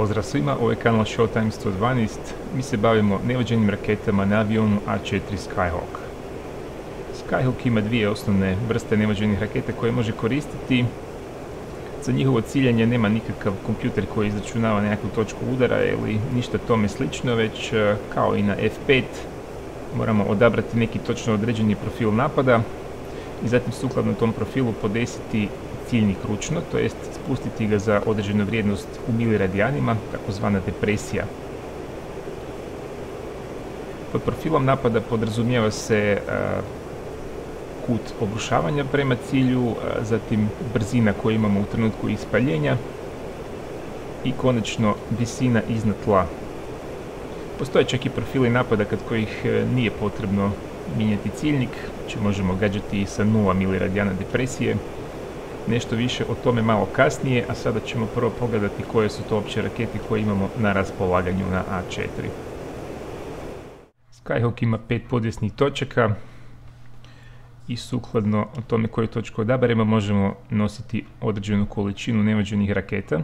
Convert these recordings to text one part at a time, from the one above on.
Pozdrav svima, ovo je kanal Showtime 112. Mi se bavimo nevođenim raketama na avionu A4 Skyhawk. Skyhawk ima dvije osnovne vrste nevođenih raketa koje može koristiti. Za njihovo ciljanje nema nikakav kompjuter koji izračunava nekakvu točku udara ili ništa tome slično, već e, kao i na F5 moramo odabrati neki točno određeni profil napada i zatim sukladno tom profilu podesiti ciljnik ručno, to jest spustiti ga za određenu vrijednost u miliradijanima, takozvana depresija. Pod profilom napada podrazumijeva se e, kut obrušavanja prema cilju, e, zatim brzina koju imamo u trenutku ispaljenja i konačno visina iznad tla. Postoje čak i profili napada kad kojih e, nije potrebno mijenjati ciljnik, znači možemo gađati sa 0 miliradijana depresije, Nešto više o tome malo kasnije, a sada ćemo prvo pogledati koje su to opće rakete koje imamo na raspolaganju na A4. Skyhawk ima pet podvjesnih točaka i sukladno o tome koju točku odaberemo možemo nositi određenu količinu nevođenih raketa.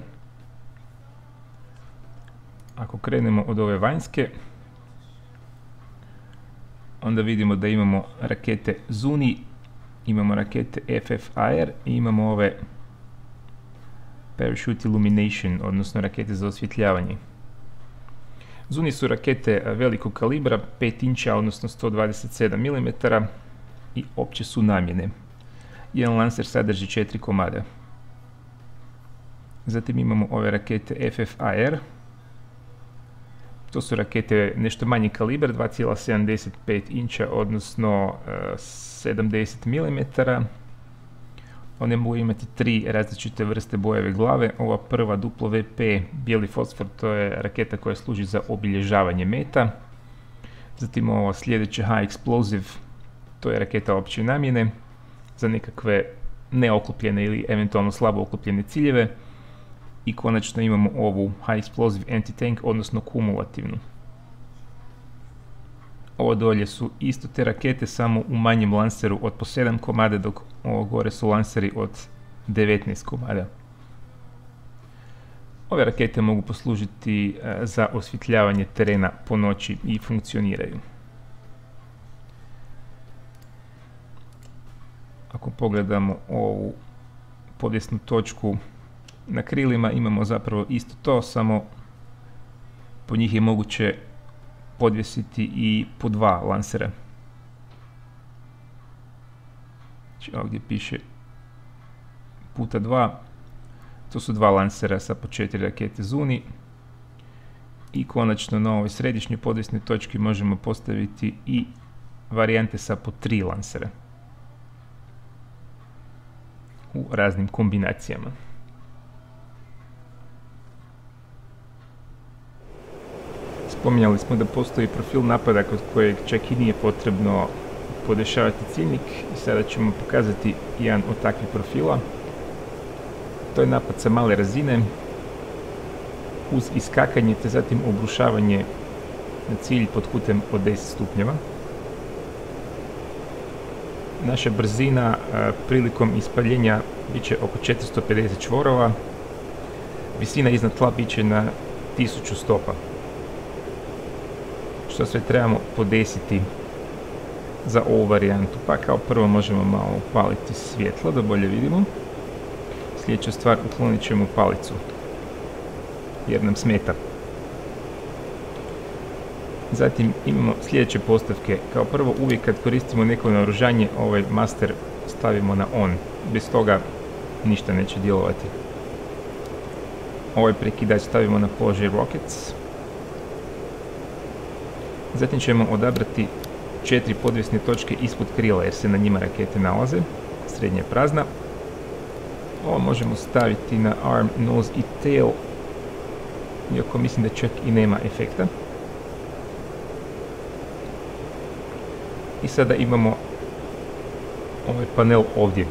Ako krenemo od ove vanjske, onda vidimo da imamo rakete Zuni imamo rakete FFIR i imamo ove Parachute Illumination, odnosno rakete za osvjetljavanje. Zuni su rakete velikog kalibra, 5 inča, odnosno 127 mm i opće su namjene. Jedan lancer sadrži 4 komada. Zatim imamo ove rakete FFIR. To su rakete nešto manji kalibar, 2,75 inča, odnosno 70 mm. One mogu imati tri različite vrste bojeve glave. Ova prva duplo VP bijeli fosfor, to je raketa koja služi za obilježavanje meta. Zatim ova sljedeća High Explosive, to je raketa opće namjene za nekakve neoklopljene ili eventualno slabo oklopljene ciljeve. I konačno imamo ovu High Explosive Anti-Tank, odnosno kumulativnu. Ovo dolje su isto te rakete samo u manjem lanceru od po 7 komada, dok ovo gore su lanseri od 19 komada. Ove rakete mogu poslužiti e, za osvjetljavanje terena po noći i funkcioniraju. Ako pogledamo ovu podvjesnu točku na krilima imamo zapravo isto to, samo po njih je moguće podvjesiti i po dva lansera. Znači ovdje piše puta dva. To su dva lansera sa po četiri rakete Zuni. I konačno na ovoj središnjoj podvjesnoj točki možemo postaviti i varijante sa po tri lansera. U raznim kombinacijama. Spominjali smo da postoji profil napada kod kojeg čak i nije potrebno podešavati ciljnik i sada ćemo pokazati jedan od takvih profila. To je napad sa male razine uz iskakanje te zatim obrušavanje na cilj pod kutem od 10 stupnjeva. Naša brzina prilikom ispaljenja bit će oko 450 čvorova, visina iznad tla bit će na 1000 stopa što sve trebamo podesiti za ovu varijantu. Pa kao prvo možemo malo upaliti svjetlo da bolje vidimo. Sljedeća stvar, uklonit ćemo palicu jer nam smeta. Zatim imamo sljedeće postavke. Kao prvo uvijek kad koristimo neko naoružanje ovaj master stavimo na on. Bez toga ništa neće djelovati. Ovaj prekidač stavimo na položaj rockets. Zatim ćemo odabrati četiri podvjesne točke ispod krila jer se na njima rakete nalaze. Srednja je prazna. Ovo možemo staviti na arm, nose i tail. Iako mislim da čak i nema efekta. I sada imamo ovaj panel ovdje.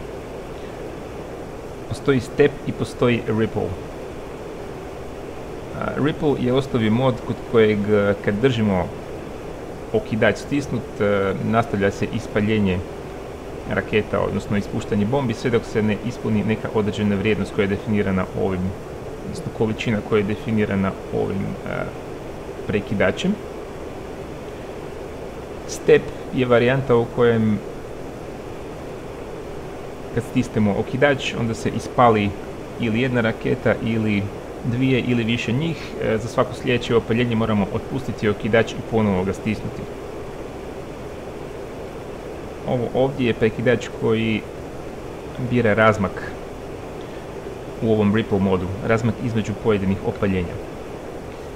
Postoji step i postoji ripple. Ripple je osnovi mod kod kojeg kad držimo okidač stisnut, nastavlja se ispaljenje raketa, odnosno ispuštanje bombi, sve dok se ne ispuni neka određena vrijednost koja je definirana ovim odnosno količina koja je definirana ovim prekidačem. Step je varijanta u kojem kad stisnemo okidač, onda se ispali ili jedna raketa ili dvije ili više njih. E, za svako sljedeće opaljenje moramo otpustiti okidač i ponovo ga stisnuti. Ovo ovdje je prekidač koji bira razmak u ovom Ripple modu, razmak između pojedinih opaljenja.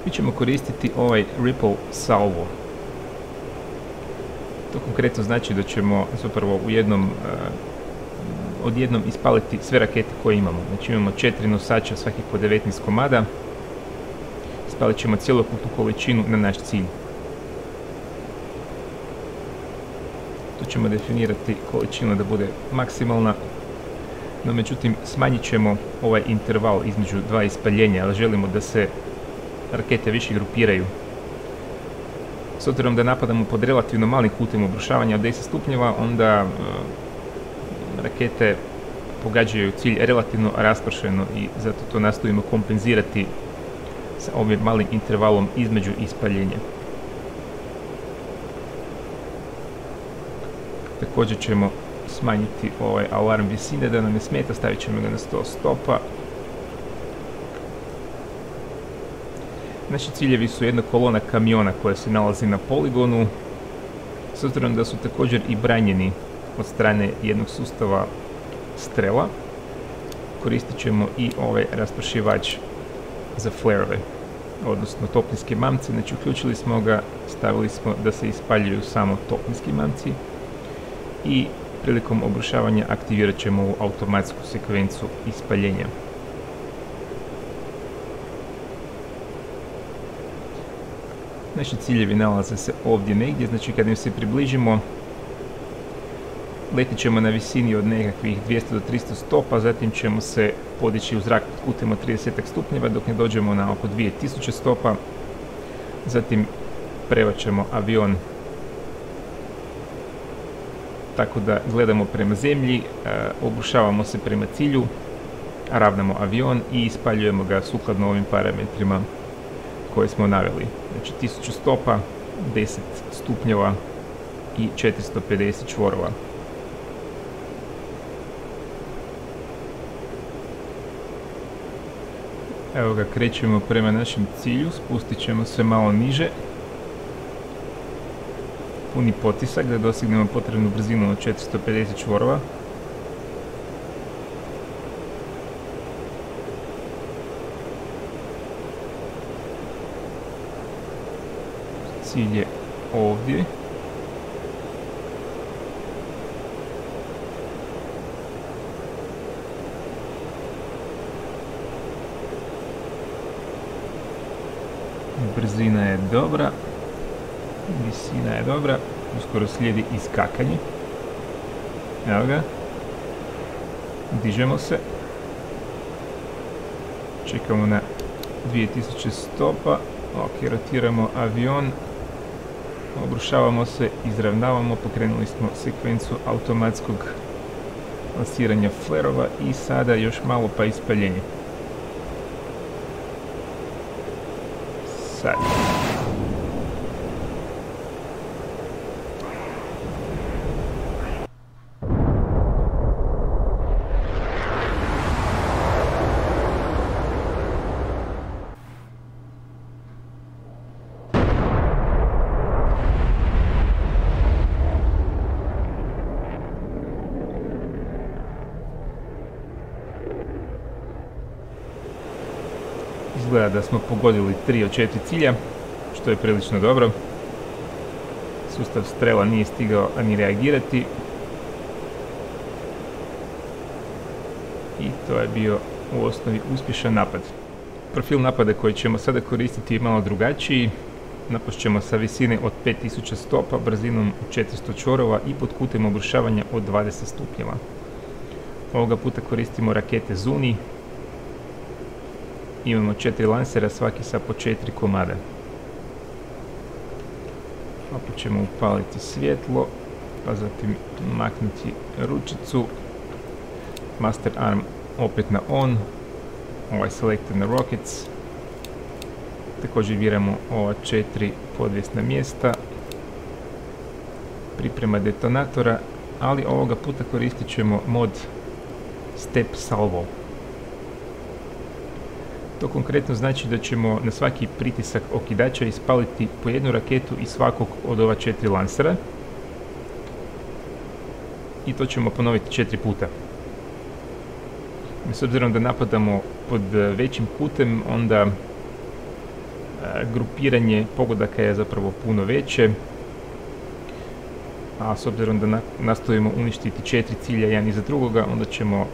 Mi ćemo koristiti ovaj Ripple salvo. To konkretno znači da ćemo zapravo u jednom uh, odjednom ispaliti sve rakete koje imamo. Znači imamo četiri nosača, svakih po 19 komada. Ispalit ćemo cijelokupnu količinu na naš cilj. Tu ćemo definirati količinu da bude maksimalna, no međutim smanjit ćemo ovaj interval između dva ispaljenja, ali želimo da se rakete više grupiraju. S obzirom da napadamo pod relativno malim kutem obrušavanja od 10 stupnjeva, onda rakete pogađaju cilj relativno raspršeno i zato to nastojimo kompenzirati sa ovim malim intervalom između ispaljenja. Također ćemo smanjiti ovaj alarm visine da nam ne smeta, stavit ćemo ga na 100 stopa. Naši ciljevi su jedna kolona kamiona koja se nalazi na poligonu, s obzirom da su također i branjeni od strane jednog sustava strela. Koristit ćemo i ovaj raspršivač za flareove, odnosno toplinske mamce. Znači uključili smo ga, stavili smo da se ispaljuju samo toplinski mamci i prilikom obrušavanja aktivirat ćemo ovu automatsku sekvencu ispaljenja. Naši ciljevi nalaze se ovdje negdje, znači kad im se približimo letit ćemo na visini od nekakvih 200 do 300 stopa, zatim ćemo se podići u zrak pod kutem od 30 stupnjeva dok ne dođemo na oko 2000 stopa, zatim prevaćemo avion tako da gledamo prema zemlji, e, obušavamo se prema cilju, ravnamo avion i ispaljujemo ga sukladno ovim parametrima koje smo naveli. Znači 1000 stopa, 10 stupnjeva i 450 čvorova. Evo ga, krećemo prema našem cilju, spustit ćemo se malo niže puni potisak da dostignemo potrebnu brzinu od 450 čvorova. Cilj je ovdje. Brzina je dobra visina je dobra, uskoro slijedi iskakanje. Evo ga. Dižemo se. Čekamo na 2000 stopa. Ok, rotiramo avion. Obrušavamo se, izravnavamo, pokrenuli smo sekvencu automatskog lasiranja flerova i sada još malo pa ispaljenje. Izgleda da smo pogodili 3 od 4 cilja, što je prilično dobro. Sustav strela nije stigao ani reagirati. I to je bio u osnovi uspješan napad. Profil napada koji ćemo sada koristiti je malo drugačiji. Napošćemo sa visine od 5000 stopa brzinom 400 čorova i pod kutem obrušavanja od 20 stupnjeva. Ovoga puta koristimo rakete Zuni Imamo četiri lansera, svaki sa po četiri komada. Opet ćemo upaliti svjetlo, pa zatim maknuti ručicu. Master arm opet na on. ovaj selected na rockets. Također biramo ova četiri podvjesna mjesta. Priprema detonatora, ali ovoga puta koristit ćemo mod step salvo. To konkretno znači da ćemo na svaki pritisak okidača ispaliti po jednu raketu iz svakog od ova četiri lansera. I to ćemo ponoviti četiri puta. S obzirom da napadamo pod većim putem, onda grupiranje pogodaka je zapravo puno veće. A s obzirom da nastojimo uništiti četiri cilja jedan iza drugoga, onda ćemo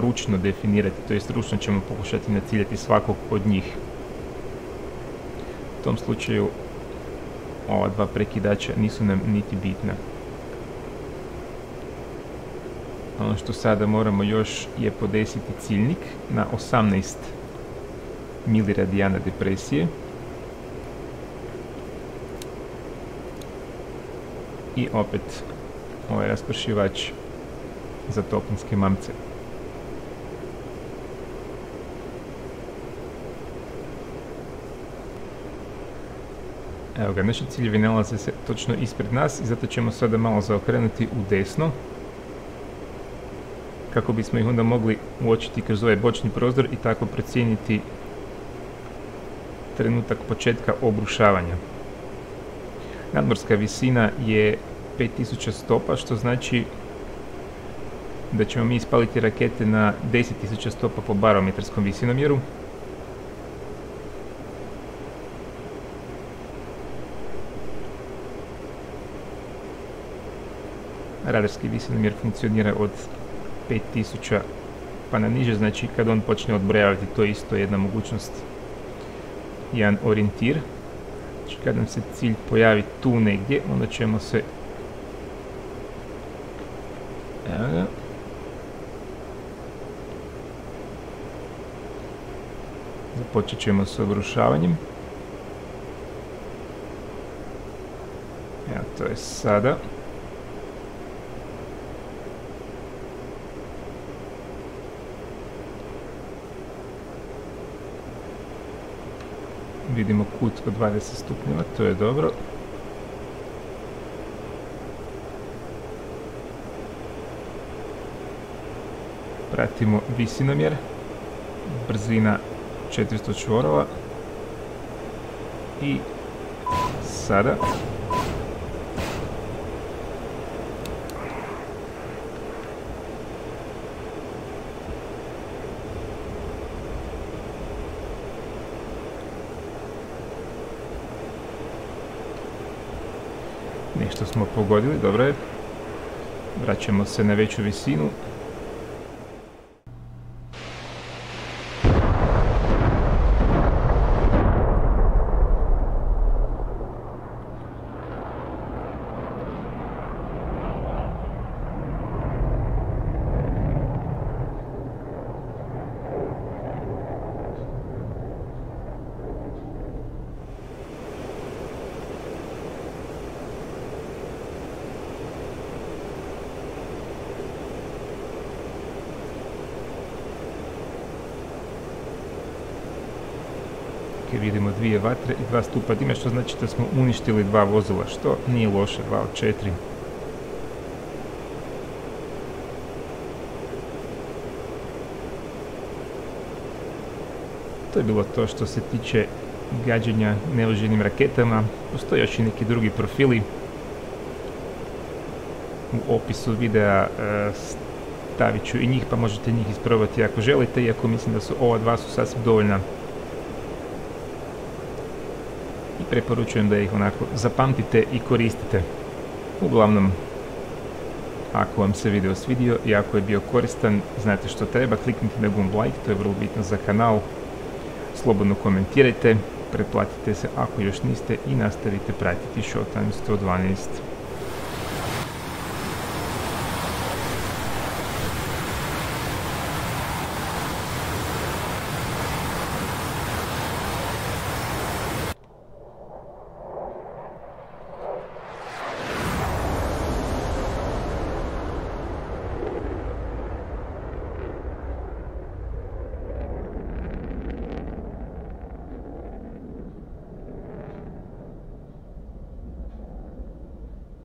ručno definirati, to jest ručno ćemo pokušati naciljati svakog od njih. U tom slučaju ova dva prekidača nisu nam niti bitna. Ono što sada moramo još je podesiti ciljnik na 18 miliradijana depresije. I opet ovaj raspršivač za toplinske mamce. Evo ga, naši ciljevi nalaze se točno ispred nas i zato ćemo sada malo zaokrenuti u desno kako bismo ih onda mogli uočiti kroz ovaj bočni prozor i tako procijeniti trenutak početka obrušavanja. Nadmorska visina je 5000 stopa, što znači da ćemo mi ispaliti rakete na 10.000 stopa po barometarskom visinomjeru, radarski visinomjer funkcionira od 5000 pa na niže, znači kad on počne odbrojavati to je isto jedna mogućnost, jedan orijentir. Znači kad nam se cilj pojavi tu negdje, onda ćemo se Evo ga. Započet ćemo s obrušavanjem. Evo, to je sada. Vidimo kut od 20 stupnjeva, to je dobro. Pratimo visinomjer, brzina 400 čvorova i sada Nešto smo pogodili, dobro je. Vraćamo se na veću visinu. Vidimo dvije vatre i dva stupa dime, što znači da smo uništili dva vozila, što nije loše, dva od četiri. To je bilo to što se tiče gađanja neoženim raketama. Postoje još i neki drugi profili. U opisu videa e, stavit ću i njih, pa možete njih isprobati ako želite, iako mislim da su ova dva su sasvim dovoljna i preporučujem da ih onako zapamtite i koristite. Uglavnom, ako vam se video svidio i ako je bio koristan, znate što treba, kliknite na gumb like, to je vrlo bitno za kanal. Slobodno komentirajte, pretplatite se ako još niste i nastavite pratiti Showtime 112.